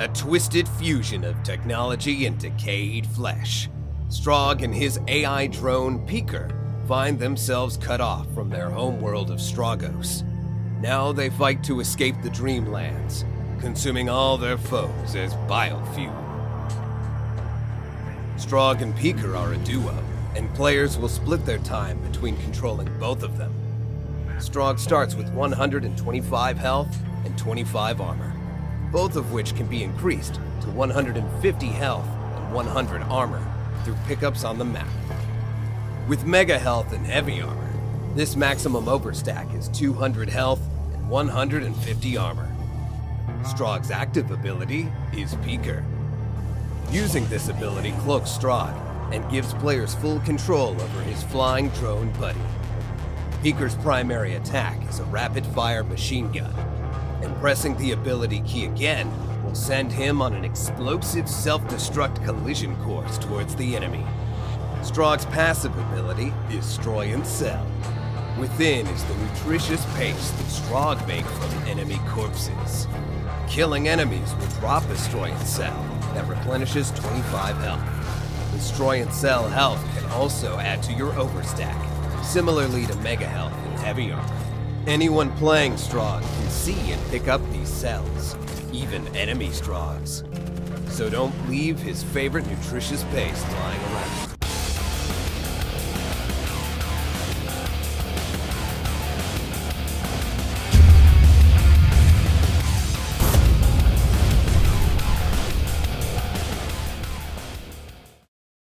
A twisted fusion of technology and decayed flesh. Strogg and his AI drone, Peeker, find themselves cut off from their homeworld of Stroggos. Now they fight to escape the Dreamlands, consuming all their foes as biofuel. Strogg and Peeker are a duo, and players will split their time between controlling both of them. Strogg starts with 125 health and 25 armor, both of which can be increased to 150 health and 100 armor through pickups on the map. With Mega Health and Heavy Armor, this maximum overstack is 200 health and 150 armor. Strogg's active ability is Peeker. Using this ability cloaks Strogg and gives players full control over his flying drone buddy. Peeker's primary attack is a rapid-fire machine gun, and pressing the ability key again will send him on an explosive self-destruct collision course towards the enemy. Strogg's passive ability is Stroyent Cell. Within is the nutritious paste that Strogg makes from enemy corpses. Killing enemies will drop a Stroyent Cell that replenishes 25 health. The Stroyent Cell health can also add to your overstack, similarly to Mega Health and Heavy Armor. Anyone playing Strogg can see and pick up these cells, even enemy Stroggs. So don't leave his favorite nutritious paste lying around.